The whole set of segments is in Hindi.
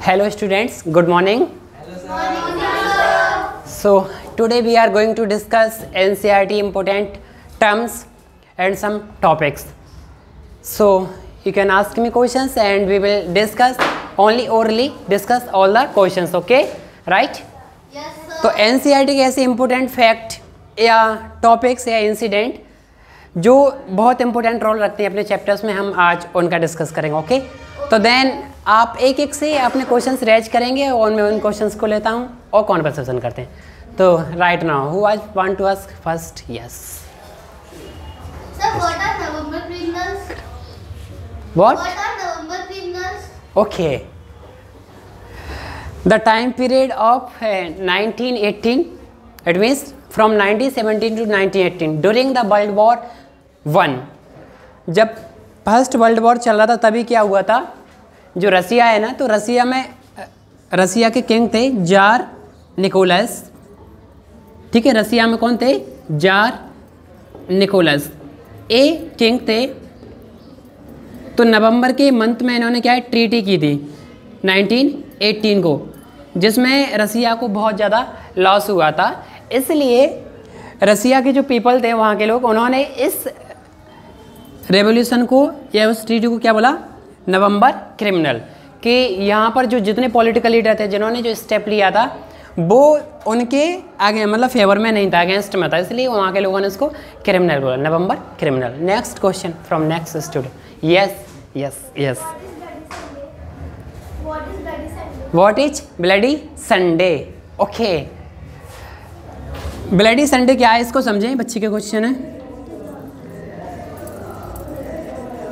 Hello, students, good morning. Hello, sir. morning sir. So today we are going to discuss NCRT important terms and some topics. So you can ask me questions and we will discuss only orally discuss all the questions okay right yes तो एन के ऐसे इम्पोर्टेंट फैक्ट या टॉपिक्स या इंसिडेंट जो बहुत इंपॉर्टेंट रोल रखते हैं अपने चैप्टर्स में हम आज उनका डिस्कस करेंगे ओके तो देन आप एक एक से अपने क्वेश्चंस रेज करेंगे और मैं उन क्वेश्चंस को लेता हूँ और कॉन्वर्सेशन करते हैं। तो राइट नाउ हु आज want to ask first yes? What November criminals? Okay the time period of uh, 1918 it means from 1917 to 1918 during the world war one जब फ़र्स्ट वर्ल्ड वॉर चल रहा था तभी क्या हुआ था? जो रसिया है ना तो रसिया में रसिया के किंग थे जार निकोलस। ठीक है रसिया में कौन थे? Jar Nicholas. ए किंग थे। तो नवंबर के मंथ में इन्होंने क्या है? ट्रीटी की थी 1918 को। जिसमें रसिया को बहुत ज़्यादा लॉस हुआ था। इसलिए रसिया के जो पीपल थे, वहाँ के लोग, उन्होंने इस रेवोल्यूशन को या उस ट्रीटी को क्या बोला? नवंबर क्रिमिनल कि यहाँ पर जो जितने पॉलिटिकल लीडर थे, जिन्होंने जो स्टेप लिया था, वो उनके आगे मतलब फेवर में नहीं था अगेंस्ट में था। इसलिए वहाँ के लोगों ने इसको क्रिमिनल बोला, November criminal next question from next student yes yes yes what is bloody Sunday okay bloody Sunday क्या है इसको समझें, बच्चे के क्वेश्चन है?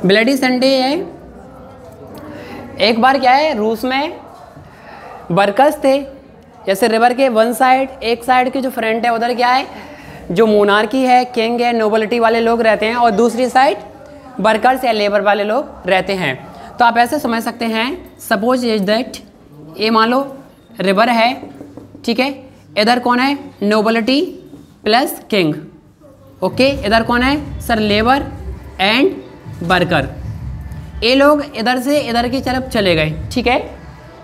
ब्लडी संडे है। एक बार क्या है, रूस में वर्कर्स थे, जैसे रिवर के वन साइड एक साइड के जो फ्रंट है, उधर क्या है, जो मोनार्की है किंग है नोबलिटी वाले लोग रहते हैं, और दूसरी साइड वर्कर्स या लेबर वाले लोग रहते हैं। तो आप ऐसे समझ सकते हैं सपोज़ इज़ दैट ये मान लो रिवर है, ठीक है? इधर कौन है? नोबलिटी प्लस किंग ओके इधर कौन है? सर लेबर एंड वर्कर ये लोग इधर से इधर की तरफ़ चले गए, ठीक है?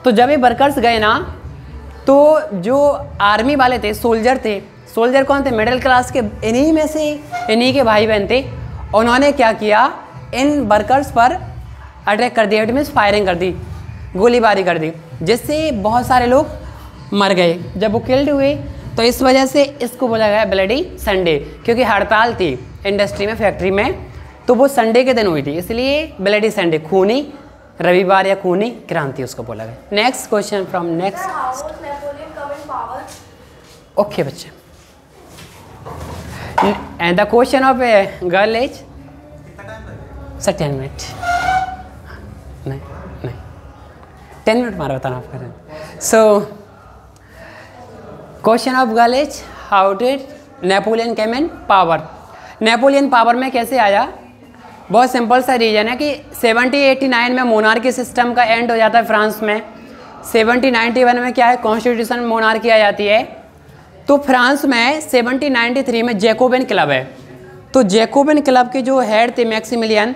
तो जब ये वर्कर्स गए ना तो जो आर्मी वाले थे सोल्जर थे सोल्जर कौन थे? मिडिल क्लास के, इन्हीं में से, इन्हीं के भाई बहन थे। उन्होंने क्या किया? इन वर्कर्स पर अटैक कर दिया इट मीन्स फायरिंग कर दी। गोलीबारी कर दी जिससे बहुत सारे लोग मर गए। जब वो किल्ड हुए तो इस वजह से इसको बोला गया ब्लडी संडे क्योंकि हड़ताल थी इंडस्ट्री में फैक्ट्री में। तो वो संडे के दिन हुई थी इसलिए ब्लडी संडे खूनी रविवार या खूनी क्रांति उसको बोला गया। Next question from next? Okay बच्चे। And the question of a girl age sir ten minute नहीं। टेन मिनट मारा बताना आप करें so question of glaze how did Napoleon came in power Napoleon power में कैसे आया? बहुत सिंपल सा रीजन है कि 70 89 में मोनार्की सिस्टम का एंड हो जाता है फ्रांस में. 70 91 में क्या है? कॉन्स्टिट्यूशन मोनार्की आ जाती है. तो फ्रांस में 70 93 में जैकोबिन क्लब है. तो जैकोबिन क्लब के जो हेड थे मैक्सिमिलियन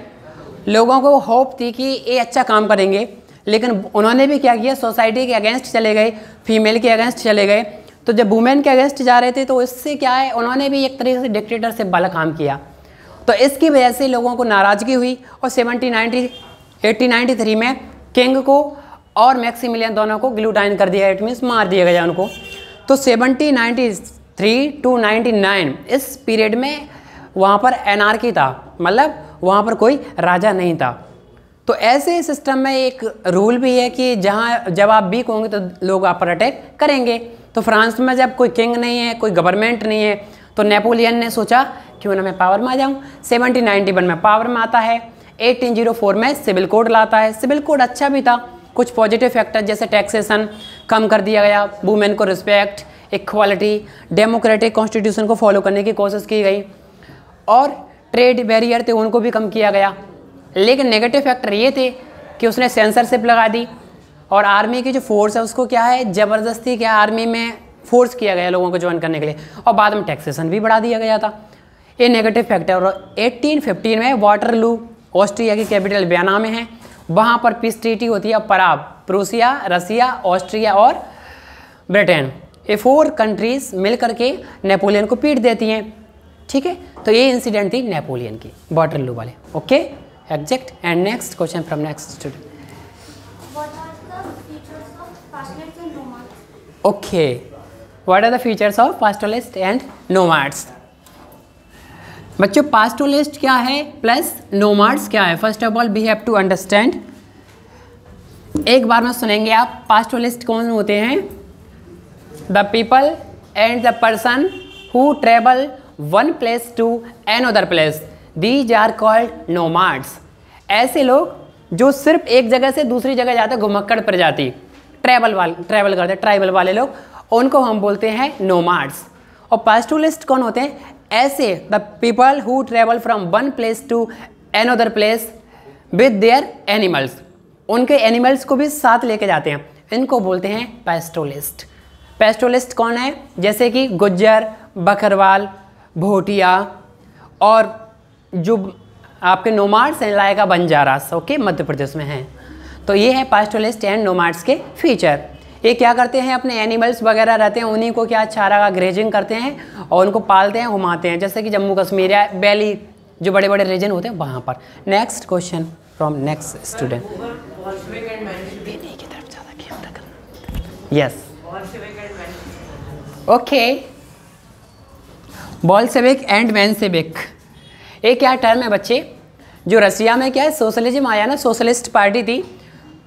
लोगों को होप थी कि ये अच्छा काम करेंगे. लेकिन उन्होंने भी क्या किया? सोसाइटी के अगेंस्ट चले गए फीमेल के अगेंस्ट चले गए। तो जब वुमेन के अगेंस्ट जा रहे थे तो इससे क्या है? उन्होंने भी एक तरीके से डिक्टेटर से वाला काम किया। तो इसकी वजह से लोगों को नाराज़गी हुई और सेवेंटी नाइन्टी नाइन्टी थ्री में किंग को और मैक्सिमिलियन दोनों को ग्लूटाइन कर दिया। इट मीन्स मार दिया गया उनको। तो seventy ninety three to ninety nine इस पीरियड में वहाँ पर एनआरकी था। मतलब वहाँ पर कोई राजा नहीं था। तो ऐसे सिस्टम में एक रूल भी है कि जहाँ जब आप वीक होंगे तो लोग आप पर अटैक करेंगे। तो फ्रांस में जब कोई किंग नहीं है, कोई गवर्नमेंट नहीं है तो नेपोलियन ने सोचा, क्यों ना मैं पावर में आ जाऊँ? सेवनटीन नाइन्टी वन में पावर में आता है। 1804 में सिविल कोड लाता है। सिविल कोड अच्छा भी था। कुछ पॉजिटिव फैक्टर जैसे टैक्सेशन कम कर दिया गया। वुमेन को रिस्पेक्ट इक्वालिटी डेमोक्रेटिक कॉन्स्टिट्यूशन को फॉलो करने की कोशिश की गई। और ट्रेड बैरियर थे, उनको भी कम किया गया। लेकिन नेगेटिव फैक्टर ये थे कि उसने सेंसरशिप लगा दी। और आर्मी की जो फोर्स है, उसको क्या है? ज़बरदस्ती क्या आर्मी में फोर्स किया गया लोगों को ज्वाइन करने के लिए। और बाद में टैक्सेशन भी बढ़ा दिया गया था। ये नेगेटिव फैक्टर और 1815 में वाटरलू ऑस्ट्रिया की कैपिटल बयाना में है। वहाँ पर पीस ट्रीटी होती है। पराब प्रूसिया रसिया ऑस्ट्रिया और ब्रिटेन ये फोर कंट्रीज़ मिल करके नेपोलियन को पीट देती हैं। ठीक है? तो ये इंसिडेंट थी नेपोलियन की वाटरलू वाले। Okay exact and next question from next student What are the features of pastoralists and nomads? Okay. What are the features of pastoralist and nomads? बच्चों पास्टोलिस्ट क्या है प्लस नोमाड्स क्या है first of all we have to understand एक बार में सुनेंगे आप पास्टोलिस्ट कौन होते हैं the people and the person who travel one place to another place these are called nomads ऐसे लोग जो सिर्फ़ एक जगह से दूसरी जगह जाते, घुमक्कड़ प्रजाति ट्रैवल वाले ट्रैवल करते ट्राइबल वाले लोग, उनको हम बोलते हैं नोमाड्स और पास्टोलिस्ट कौन होते हैं? ऐसे the people who travel from one place to another place with their animals उनके एनिमल्स को भी साथ लेके जाते हैं। इनको बोलते हैं पेस्टोलिस्ट पेस्टोलिस्ट कौन है? जैसे कि गुज्जर, बकरवाल, भोटिया और जो आपके नोमाड्स हैं, लायका बंजारास ओके मध्य प्रदेश में हैं। तो ये है पास्टोलिस्ट एंड नोमाड्स के फीचर ये क्या करते हैं, अपने एनिमल्स वगैरह रहते हैं, उन्हीं को क्या चारा का ग्रेजिंग करते हैं और उनको पालते हैं, घुमाते हैं। जैसे कि जम्मू कश्मीर या वैली जो बड़े बड़े रीजन होते हैं, वहाँ पर। Next question from next student yes okay Bolshevik and Menshevik ये क्या टर्म है बच्चे? जो रसिया में क्या है? सोशलिज्म आया ना सोशलिस्ट पार्टी थी।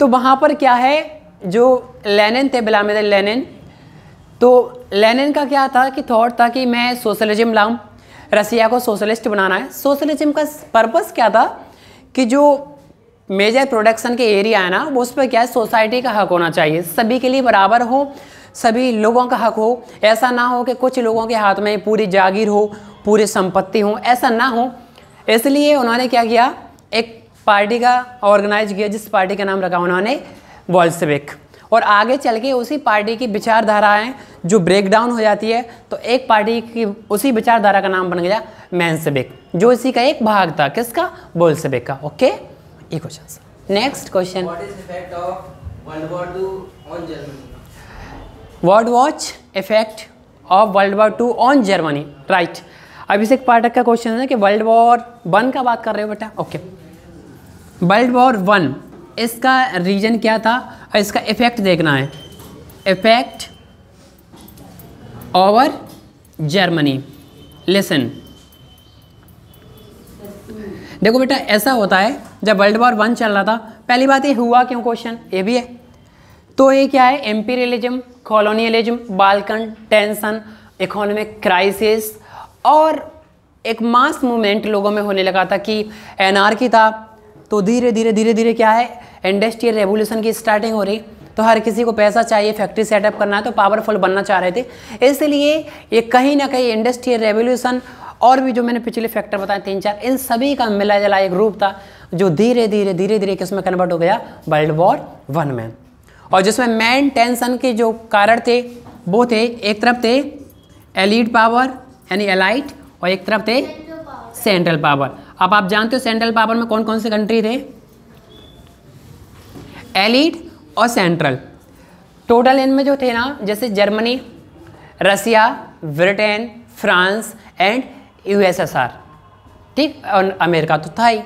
तो वहाँ पर क्या है? जो लेनिन थे बिलामिद लेनिन तो लेनिन का क्या था कि थॉट था कि मैं सोशलिज्म लाऊं, रसिया को सोशलिस्ट बनाना है। सोशलिज्म का पर्पस क्या था? कि जो मेजर प्रोडक्शन के एरिया है ना उस पर क्या है? सोसाइटी का हक होना चाहिए। सभी के लिए बराबर हो, सभी लोगों का हक हो। ऐसा ना हो कि कुछ लोगों के हाथ में पूरी जागीर हो पूरी संपत्ति हो ऐसा ना हो। इसलिए उन्होंने क्या किया? एक पार्टी का ऑर्गेनाइज किया जिस पार्टी का नाम रखा उन्होंने वॉल्सविक और आगे चल के उसी पार्टी की विचारधाराएँ जो ब्रेक डाउन हो जाती है तो एक पार्टी की उसी विचारधारा का नाम बन गया मैनसेबिक जो इसी का एक भाग था। किसका? बोल्सबिक का। ओके? ये question next question? World watch effect of world war two on Germany right Abhishek Pathak का क्वेश्चन है कि वर्ल्ड वॉर वन का बात कर रहे हो बेटा? ओके वर्ल्ड वॉर वन इसका रीजन क्या था? और इसका इफ़ेक्ट देखना है. इफ़ेक्ट ओवर जर्मनी लेसन देखो बेटा, ऐसा होता है, जब वर्ल्ड वॉर वन चल रहा था, पहली बात ये हुआ क्यों क्वेश्चन ये भी है. तो ये क्या है? Imperialism colonialism Balkan tension economic crisis और एक मास मूवमेंट लोगों में होने लगा था कि एनआरकी था। तो धीरे धीरे धीरे धीरे क्या है? इंडस्ट्रियल रेवोल्यूशन की स्टार्टिंग हो रही। तो हर किसी को पैसा चाहिए फैक्ट्री सेटअप करना है तो पावरफुल बनना चाह रहे थे। इसलिए ये कहीं ना कहीं इंडस्ट्रियल रेवोल्यूशन और भी जो मैंने पिछले फैक्टर बताए, तीन, चार, इन सभी का मिला जला एक रूप था, जो धीरे धीरे धीरे धीरे किसमें कन्वर्ट हो गया? वर्ल्ड वॉर वन में। और जिसमें मेन टेंशन के जो कारण थे, वो थे, एक तरफ़ थे एलिड पावर यानी एलाइट और एक तरफ़ थे सेंट्रल पावर। अब आप जानते हो सेंट्रल पावर में कौन कौन से कंट्री थे? एलिट और सेंट्रल। टोटल इनमें जो थे ना, जैसे Germany, Russia, Britain, France and USSR ठीक? और अमेरिका तो था ही।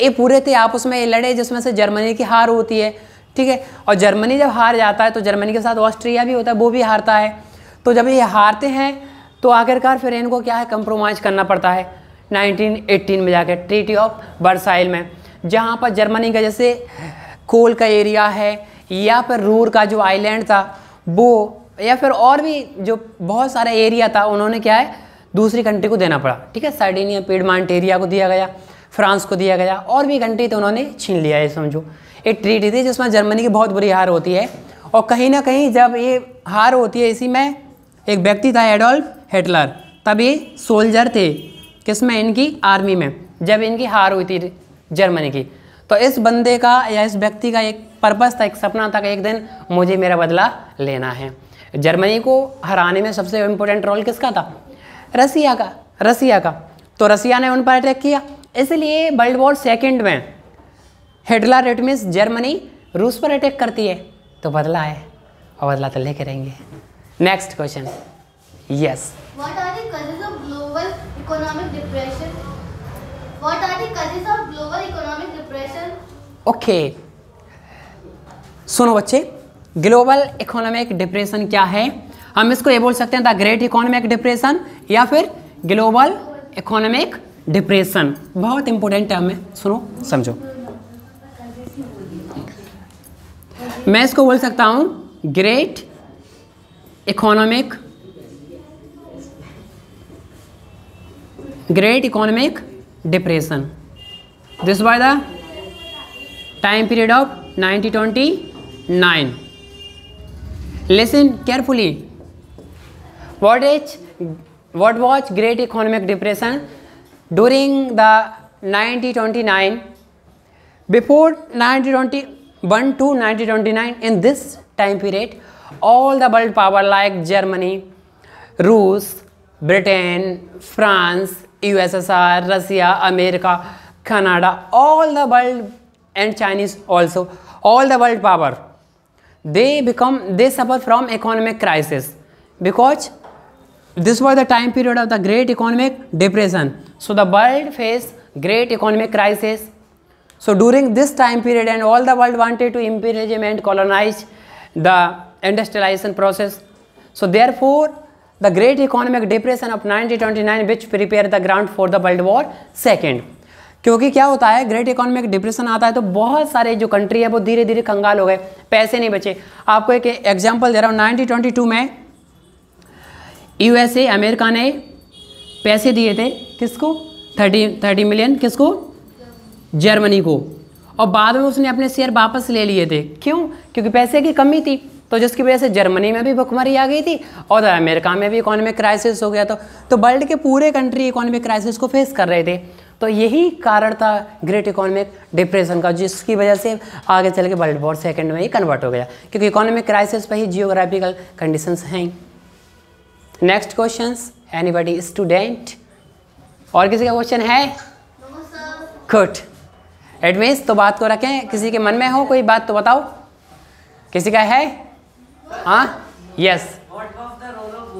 ये पूरे थे, आप उसमें लड़े जिसमें से जर्मनी की हार होती है। ठीक है? और जर्मनी जब हार जाता है तो जर्मनी के साथ ऑस्ट्रिया भी होता है, वो भी हारता है। तो जब ये हारते हैं तो आखिरकार फिर इनको क्या है? कंप्रोमाइज़ करना पड़ता है। 1918 में जाकर ट्रीटी ऑफ़ बर्साइल में, जहाँ पर जर्मनी का जैसे कोल का एरिया है, या फिर रूर का जो आइलैंड था, वो, या फिर और भी जो बहुत सारा एरिया था, उन्होंने क्या है? दूसरी कंट्री को देना पड़ा। ठीक है? सार्डिनिया पीडमांट एरिया को दिया गया फ्रांस को दिया गया, और भी कंट्री तो उन्होंने छीन लिया है समझो। एक ट्रीटी थी जिसमें जर्मनी की बहुत बुरी हार होती है, और कहीं ना कहीं जब ये हार होती है, इसी में एक व्यक्ति था एडोल्फ हिटलर। तब ये सोल्जर थे किसमें? इनकी आर्मी में, जब इनकी हार हुई थी जर्मनी की। तो इस बंदे का या इस व्यक्ति का एक पर्पज़ था, एक सपना था कि एक दिन मुझे मेरा बदला लेना है। जर्मनी को हराने में सबसे इम्पोर्टेंट रोल किसका था? रसिया का रसिया का। तो रसिया ने उन पर अटैक किया। इसलिए वर्ल्ड वॉर सेकेंड में हिटलर इट मीन्स जर्मनी रूस पर अटैक करती है। तो बदला है और बदला तो लेके रहेंगे। Next question yes What are the causes of global economic depression? What are the causes of global economic depression? Okay सुनो बच्चे ग्लोबल इकोनॉमिक डिप्रेशन क्या है? हम इसको ये बोल सकते हैं द ग्रेट इकोनॉमिक डिप्रेशन या फिर ग्लोबल इकोनॉमिक डिप्रेशन बहुत इंपॉर्टेंट टर्म है सुनो समझो। मैं इसको बोल सकता हूँ great economic great economic depression. This by the time period of 1929 listen carefully. What is what was great economic depression during the 1929 before 1921 to 1929 in this time period all the world power like germany Russia. Britain, France, USSR, Russia, America, Canada, all the world and Chinese also, all the world power, they become, they suffer from economic crisis because this was the time period of the great economic depression. So the world faced great economic crisis. So during this time period and all the world wanted to imperialism and colonize the industrialization process. So therefore the great economic depression of 1929 which prepared the ground for the world war second. क्योंकि क्या होता है? ग्रेट इकोनॉमिक डिप्रेशन आता है तो बहुत सारे जो कंट्री है, वो धीरे धीरे कंगाल हो गए। पैसे नहीं बचे। आपको एक एग्जांपल दे रहा हूँ। 1922 में यूएसए अमेरिका ने पैसे दिए थे किसको? 30 30 मिलियन किसको? जर्मनी को। और बाद में उसने अपने शेयर वापस ले लिए थे। क्यों? क्योंकि पैसे की कमी थी। तो जिसकी वजह से जर्मनी में भी भुखमरी आ गई थी और अमेरिका में भी इकोनॉमिक क्राइसिस हो गया था। तो वर्ल्ड के पूरे कंट्री इकोनॉमिक क्राइसिस को फेस कर रहे थे। तो यही कारण था ग्रेट इकोनॉमिक डिप्रेशन का, जिसकी वजह से आगे चल के वर्ल्ड वॉर सेकेंड में ही कन्वर्ट हो गया। क्योंकि इकोनॉमिक क्राइसिस पर ही जियोग्राफिकल कंडीशंस हैं। नेक्स्ट क्वेश्चन एनीबडी स्टूडेंट और किसी का क्वेश्चन है. गुड इट तो बात को रखें। किसी के मन में हो कोई बात तो बताओ। किसी का है? Huh? Yes. What of the role of